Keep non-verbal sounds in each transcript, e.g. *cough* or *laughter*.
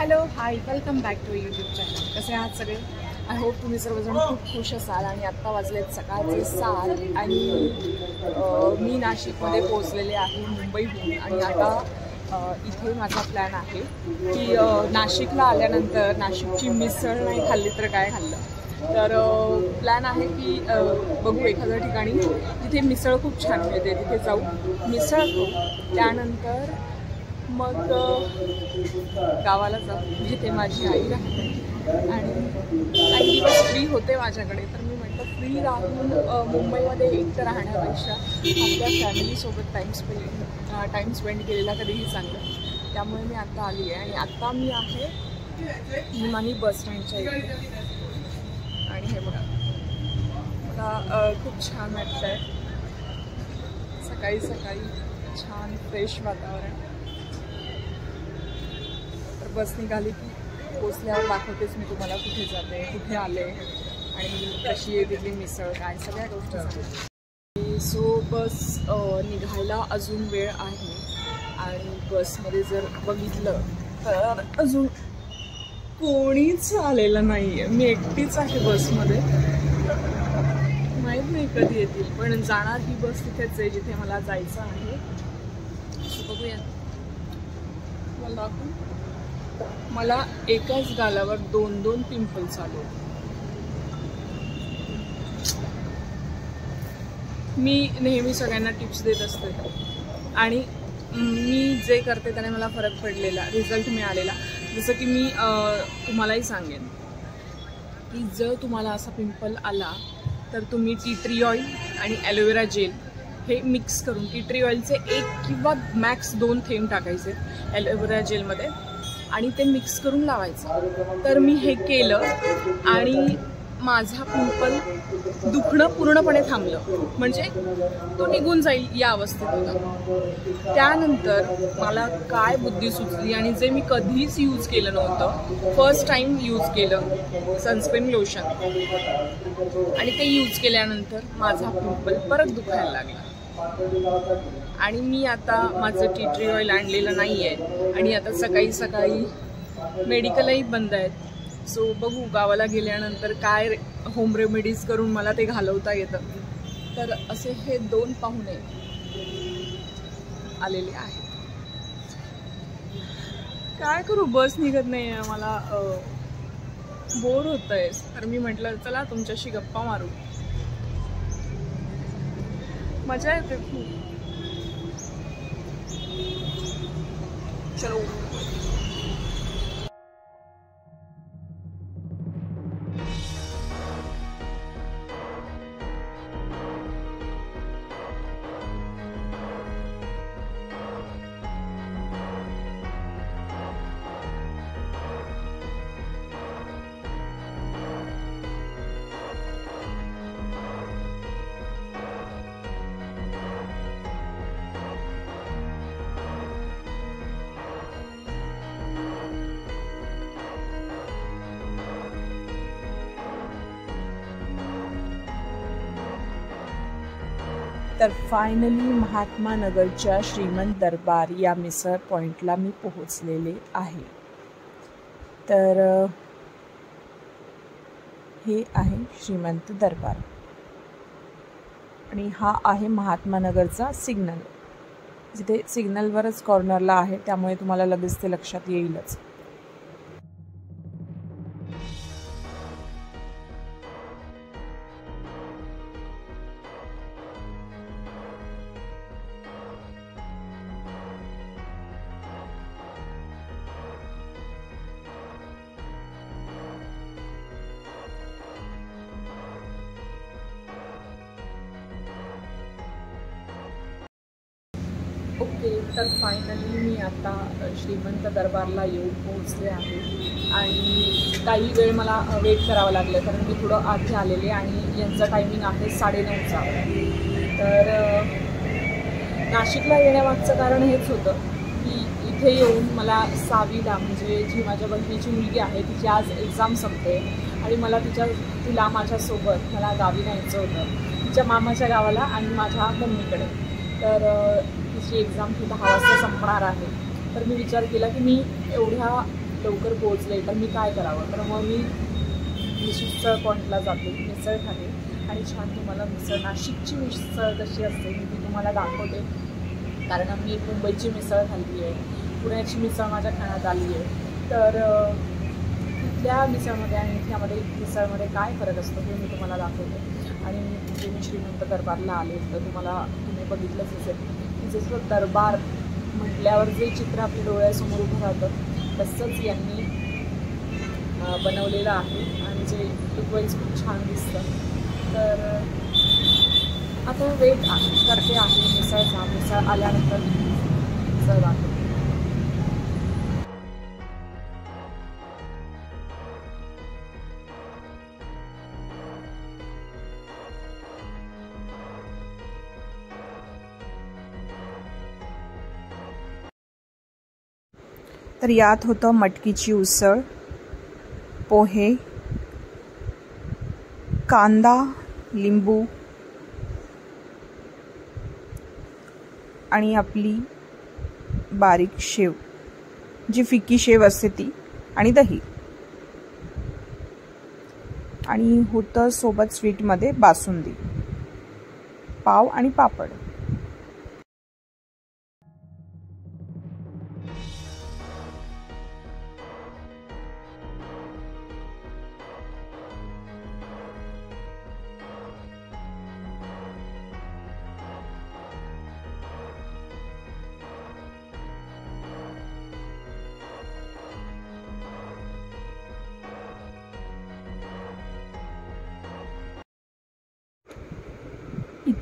Hello hi welcome back to YouTube channel कसे आहात सगळे? आय होप तुम्ही सर्वजण खूप खुश असाल आणि आत्ता वाजलेत सकाळचे सात आणि मी नाशिकमध्ये पोहोचलेले आहे मुंबईहून आणि आता इथे माझा प्लॅन आहे की नाशिकला आल्यानंतर नाशिकची मिसळ नाही खाल्ली तर काय खाल्लं? तर प्लॅन आहे की बघू एखाद्या ठिकाणी. तिथे मिसळ खूप छान मिळते. तिथे जाऊ. मिसळ खाऊ. त्यानंतर मग गावाला जाऊ जिथे म्हणजे माझी आई राहते. आणि काही दिवस फ्री होते माझ्याकडे. तर मी म्हटलं फ्री राहून मुंबईमध्ये मुंबईमध्ये एकटं राहण्यापेक्षा आपल्या फॅमिलीसोबत टाईम स्पेंड टाईम स्पेंड केलेला कधीही चांगलं. त्यामुळे मी आत्ता आली आहे. आणि आत्ता मी आहे निमानी बस स्टँडच्या इथे. आणि हे बघा. मला खूप छान वाटतं आहे सकाळी सकाळी छान फ्रेश वातावरण. बस निघाली की पोचल्यावर दाखवतेच मी तुम्हाला कुठे जाते कुठे आले आणि कशी आहे तिथली मिसळ काय सगळ्या गोष्टी सांगते. सो बस निघायला अजून वेळ आहे आणि बसमध्ये जर बघितलं तर अजून कोणीच आलेलं नाही आहे मी एकटीच आहे बसमध्ये. माहीत नाही कधी येतील पण जाणार ही बस तिथेच आहे जिथे मला जायचं आहे. बघूया. मला दाखवू. मला एकाच गालावर दोन दोन पिंपल्स आले. मी नेहमी सगळ्यांना टिप्स देत असते. आणि मी जे करते त्याने मला फरक पडलेला रिझल्ट मिळालेला. जसं की मी तुम्हालाही सांगेन की जर तुम्हाला असा पिंपल आला तर तुम्ही टी ट्री ऑइल आणि ॲलोवेरा जेल हे मिक्स करून टी ट्री ऑइलचे एक किंवा मॅक्स दोन थेंब टाकायचे ॲलोवेरा जेलमध्ये आणि ते मिक्स करून लावायचं. तर मी हे केलं आणि माझा पिंपल दुखणं पूर्णपणे थांबलं. म्हणजे तो निघून जाईल या अवस्थेत होता त्यानंतर मला काय बुद्धी सुचली आणि जे मी कधीच यूज केलं नव्हतं फर्स्ट टाईम यूज केलं सनस्क्रीन लोशन आणि ते यूज केल्यानंतर माझा पिंपल परत दुखायला लागला. आणि मी आता माझं टी ट्री ऑइल आणलेलं नाही आहे आणि आता सकाळी सकाळी मेडिकलही बंद आहेत. सो बघू गावाला गेल्यानंतर काय होम रेमेडीज करून मला ते घालवता येतं. तर असे हे दोन पाहुणे आलेले आहेत. काय करू? बस निघत नाही आहे मला बोर होत आहे तर मी म्हटलं चला तुमच्याशी गप्पा मारू. मजा येते. खूप चलो तर फायनली महात्मा नगरच्या श्रीमंत दरबार या मिसळ पॉईंटला मी पोहोचलेले आहे. तर हे आहे श्रीमंत दरबार. आणि हा आहे महात्मा नगरचा सिग्नल जिथे सिग्नलवरच कॉर्नरला आहे त्यामुळे तुम्हाला लगेच ते लक्षात येईलच. ओके तर फायनली मी आता श्रीमंत दरबारला येऊन पोहोचले आहे. आणि काही वेळ मला वेट करावं लागलं कारण मी थोडं आधी आलेले आणि यांचं टायमिंग आहे साडेनऊचा. तर नाशिकला येण्यामागचं कारण हेच होतं की इथे येऊन मला सावीला म्हणजे जी माझ्या बहिणीची मुलगी आहे तिची आज एक्झाम संपते. आणि मला तिच्या तिला माझ्यासोबत मला गावी न्यायचं होतं. तिच्या मामाच्या गावाला आणि माझ्या मम्मीकडे. तर तिची एक्झाम ही दहा वाजता संपणार आहे. तर मी विचार केला की मी एवढ्या लवकर पोहोचले तर मी काय करावं? तर मग मी मिसळ पॉईंटला जाते मिसळ खाते. आणि छान तुम्हाला मिसळ नाशिकची मिसळ कशी असते मी ती तुम्हाला दाखवते. कारण मी मुंबईची मिसळ खाल्ली आहे पुण्याची मिसळ माझ्या खाण्यात आली आहे. तर तिथल्या मिसळमध्ये आणि इथल्यामध्ये मिसळमध्ये काय फरक असतो हे मी तुम्हाला दाखवते. आणि जे म्हणजे मी श्रीमंत दरबारला आले तर तुम्हाला तुम्ही बघितलंच असेल. जसं दरबार म्हटल्यावर जे चित्र आपल्या डोळ्यासमोर उभं राहतं तसंच यांनी बनवलेलं आहे आणि जे लुकवाईज खूप छान दिसतं. तर आता वेट करते आहे मिसळचा मिसळ आल्यानंतर मिसळ दाखवते तर यात होतं मटकीची उसळ पोहे कांदा लिंबू आणि आपली बारीक शेव जी फिकी शेव असते ती आणि दही. आणि होतं सोबत स्वीटमध्ये बासुंदी पाव आणि पापड.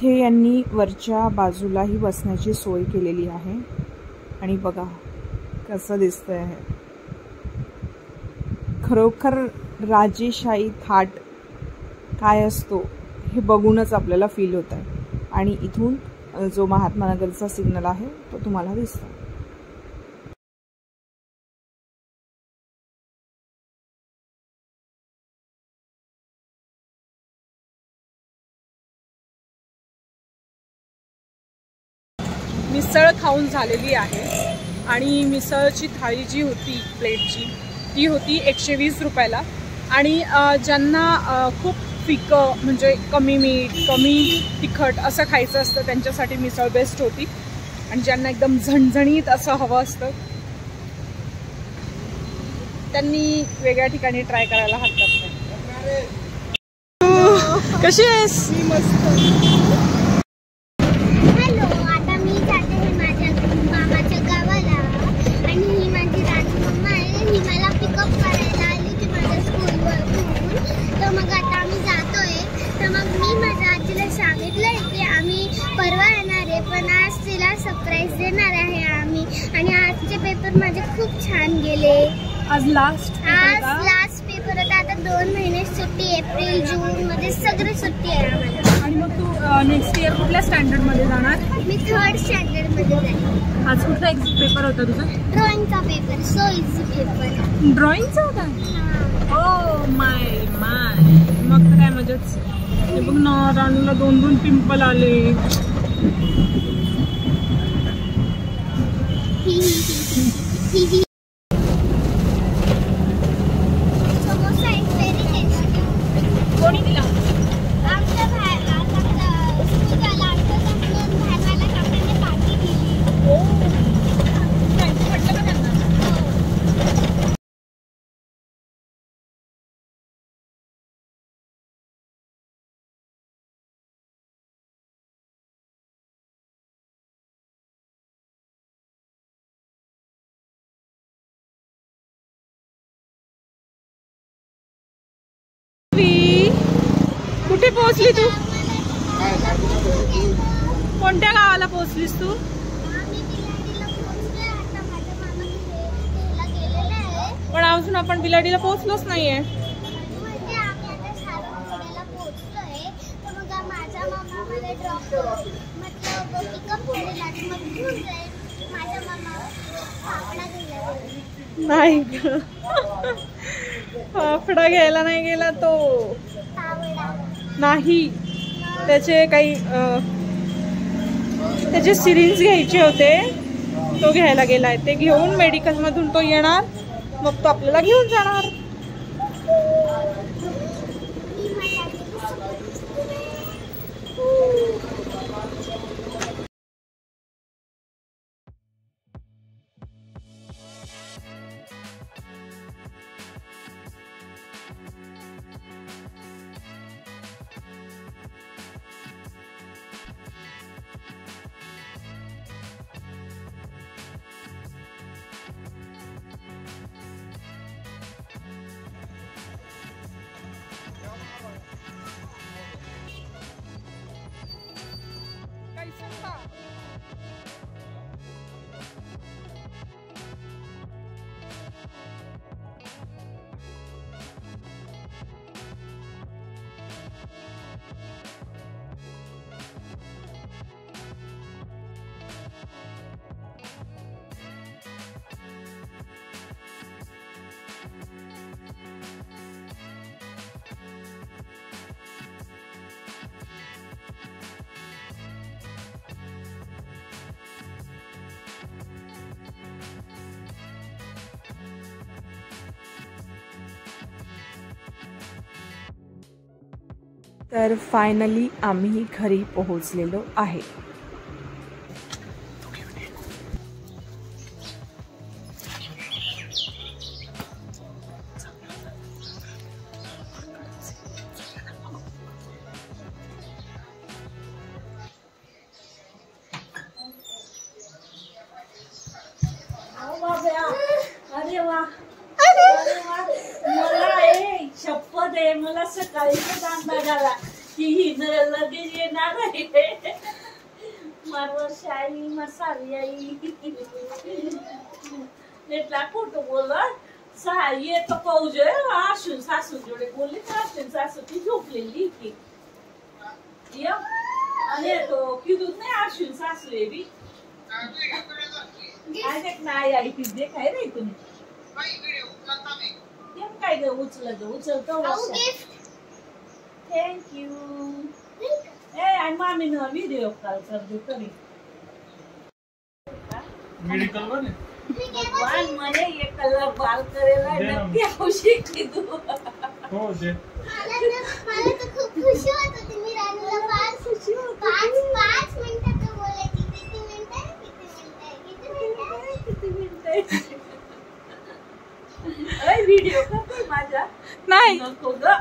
इथे यांनी वरच्या बाजूलाही बसण्याची सोय केलेली आहे. आणि बघा कसं दिसतं आहे खरोखर राजेशाही थाट काय असतो हे बघूनच आपल्याला फील होत आहे आणि इथून जो महात्मा नगरचा सिग्नल आहे तो तुम्हाला दिसतो खाऊन झालेली आहे. आणि मिसळची थाळी जी होती प्लेटची ती होती एकशे वीस रुपयाला. आणि ज्यांना खूप फिकं म्हणजे कमी मीठ कमी तिखट असं खायचं असतं त्यांच्यासाठी मिसळ बेस्ट होती. आणि ज्यांना एकदम झणझणीत असं हवं असतं त्यांनी वेगळ्या ठिकाणी ट्राय करायला हरकत नाही. कशी आहेस? मी मस्त हॅलो आता मी जाते आहे माझ्या मामाच्या गावाला आणि ही माझी राणी मम्मा आहे ही मला पिकअप करायला आली होती माझ्या स्कूलवरून तर मग आता आम्ही जातोय तर मग मी माझ्या आजीला सांगितलंय की आम्ही परवा येणार आहे पण आज तिला सरप्राईज देणार आहे आम्ही आणि आजचे पेपर माझे खूप छान गेले आज लास्ट आज लास्ट पेपर होता आता दोन महिने सुट्टी एप्रिल जून मध्ये सगळी सुट्टी आहे आम्हाला आणि मग तू नेक्स्ट इयर कुठल्या स्टँडर्डमध्ये जाणार मी थर्ड स्टँडर्डमध्ये जाईल आज कुठला पेपर होता तुझा? ड्रॉइंगचा पेपर सो इझी पेपर ड्रॉइंगचा होता ओ माय माय मग तर काय मजाच. हे बघ ना राणूला दोन दोन पिंपल आले. *laughs* समोसा पोहोचली तू कोणत्या गावाला पोहोचलीस तू पण अजून आपण बिलाडीला पोहोचलोच नाहीये. नाही. फाफडा घ्यायला नाही गेला तो नाही. त्याचे काही त्याचे सिरिंज घ्यायचे होते. तो घ्यायला गेला आहे ते घेऊन मेडिकलमधून तो येणार. मग तो आपल्याला घेऊन जाणार. तर फायनली आम्ही घरी पोहोचलेलो आहे. सकाळीच काम बघायला की ही लगेच येणार आहे. मारवर शाई मसाली आई. नेटला फोटो बोला सहा येतो पौज आशून सासूंकडे बोलली तर आशून सासू ती झोपलेली ती आणि किदूत नाही आशून सासू आहे बी. ऐकत नाही आई ती देखाय नाही तुम्ही काय ग उचलत? उचलतो थँक यू ए आणि मामीनं व्हिडिओ कॉल करतो तरी भगवान मले ये व्हिडिओ का माझा. नाही. नको ग.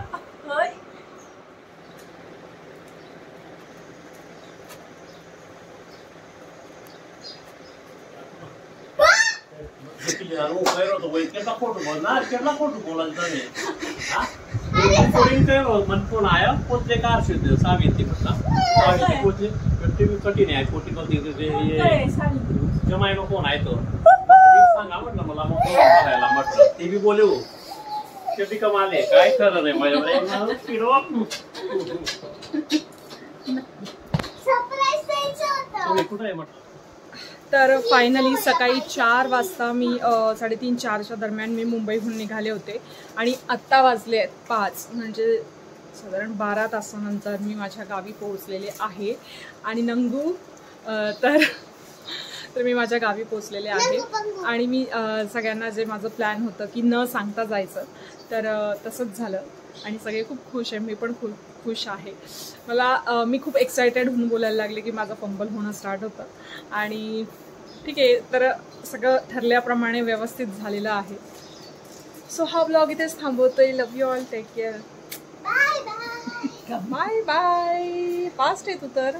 केली उपायला वैद्यला कोण बोलणार केला कोण बोलायचं कोण आया पोचले का अर्शे सावित्री म्हटला सावित्री पोचले. टीव्ही कठीण आहे कोटी कोटी जमायला कोण आहे तो? सांगा म्हटलं मला मग करायला म्हटलं. ते बी बोले हो. ते बी कमाले काय खरं नाही माझ्याकडे *laughs* फिरवा. कुठं आहे म्हटलं? तर फायनली सकाळी चार वाजता मी साडेतीन चारच्या दरम्यान मी मुंबईहून निघाले होते. आणि आत्ता वाजले आहेत पाच म्हणजे साधारण बारा तासानंतर मी माझ्या गावी पोहोचलेले आहे. आणि नंगू तर तर मी माझ्या गावी पोहोचलेले आहे. आणि मी सगळ्यांना जे माझं प्लॅन होतं की न सांगता जायचं तर तसंच झालं. आणि सगळे खूप खुश आहे. मी पण खूप खुश आहे. मला मी खूप एक्सायटेड होऊन बोलायला लागले की माझं फंबल होणं स्टार्ट होतं. आणि ठीक आहे तर सगळं ठरल्याप्रमाणे व्यवस्थित झालेलं आहे. सो हा ब्लॉग इथेच थांबवतोय love you all take care bye bye fast आहे तू तर.